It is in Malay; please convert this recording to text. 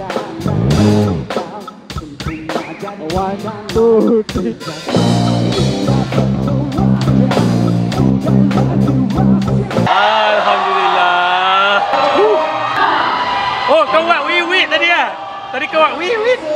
Alhamdulillah. Oh, kau buat wiwit tadi ah. Tadi kau buat wiwit.